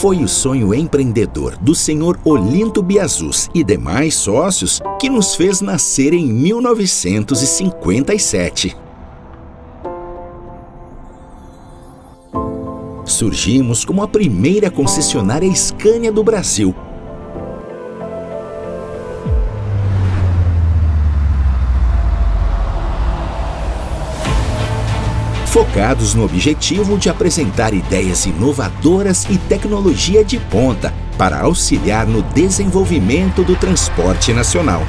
Foi o sonho empreendedor do senhor Olinto Biazus e demais sócios que nos fez nascer em 1957. Surgimos como a primeira concessionária Scania do Brasil focados no objetivo de apresentar ideias inovadoras e tecnologia de ponta para auxiliar no desenvolvimento do transporte nacional.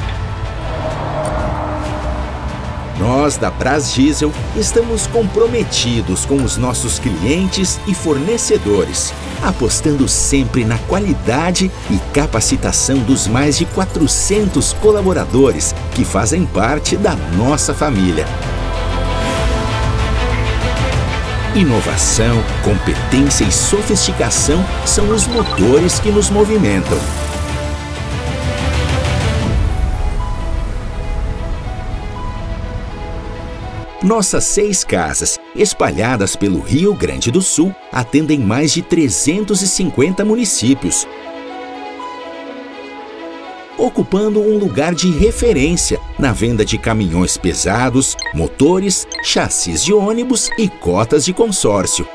Nós da Bras Diesel estamos comprometidos com os nossos clientes e fornecedores, apostando sempre na qualidade e capacitação dos mais de 400 colaboradores que fazem parte da nossa família. Inovação, competência e sofisticação são os motores que nos movimentam. Nossas seis casas, espalhadas pelo Rio Grande do Sul, atendem mais de 350 municípios, ocupando um lugar de referência na venda de caminhões pesados, motores, chassis de ônibus e cotas de consórcio.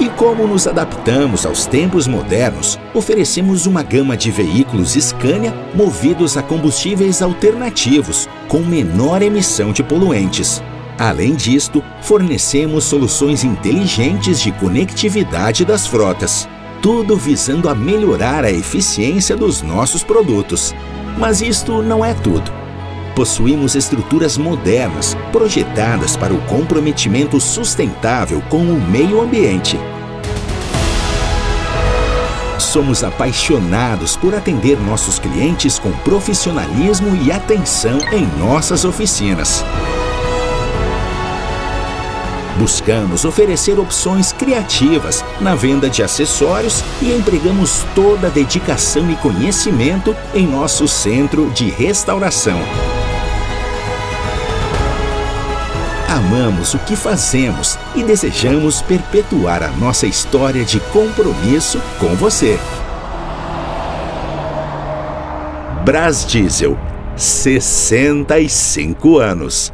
E como nos adaptamos aos tempos modernos, oferecemos uma gama de veículos Scania movidos a combustíveis alternativos, com menor emissão de poluentes. Além disto, fornecemos soluções inteligentes de conectividade das frotas tudo visando a melhorar a eficiência dos nossos produtos. Mas isto não é tudo. Possuímos estruturas modernas, projetadas para o comprometimento sustentável com o meio ambiente. Somos apaixonados por atender nossos clientes com profissionalismo e atenção em nossas oficinas. Buscamos oferecer opções criativas na venda de acessórios e empregamos toda a dedicação e conhecimento em nosso centro de restauração. Amamos o que fazemos e desejamos perpetuar a nossa história de compromisso com você. Bras Diesel, 65 anos.